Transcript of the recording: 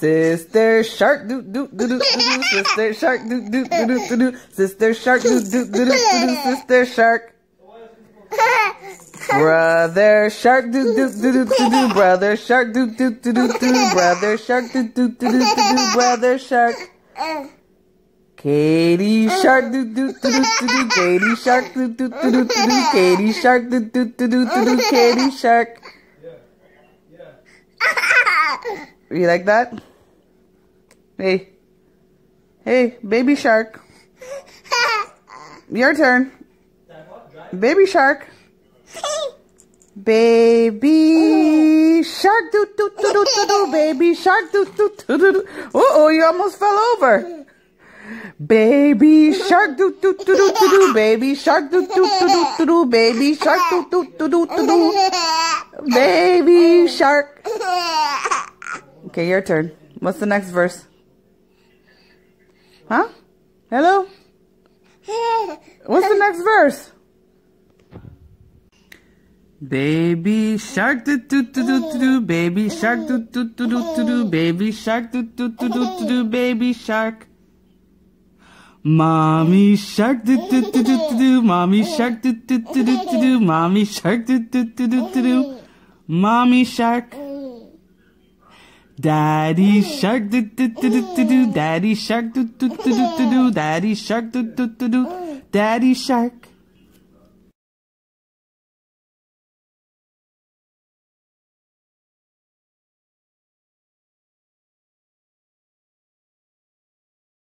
Sister shark do do do do do do sister shark do do do do do do sister shark do do do do do do sister shark. Brother shark do do do do do do brother shark do do do do do brother shark do do do do do do brother shark. Katie shark do do do do do do Katie shark do do do do do do Katie shark do do do do do do Katie shark. You like that? Hey. Hey, baby shark. Your turn. Baby shark. Baby shark do do do do do do baby shark do do do do do. Uh oh, you almost fell over. Baby shark do do do do do do baby shark do do do do do do baby shark do do do do do do baby shark. Okay, your turn. What's the next verse? Huh? Hello? What's the next verse? Baby shark do do do do do do baby shark do do do do do do baby shark do do do do do do baby shark. Mommy shark do do do do do do mommy shark do do do do do do mommy shark do do do do do do mommy shark. Daddy shark do do do do do do. Daddy shark do do do do do. Do daddy shark do do do do. Daddy shark.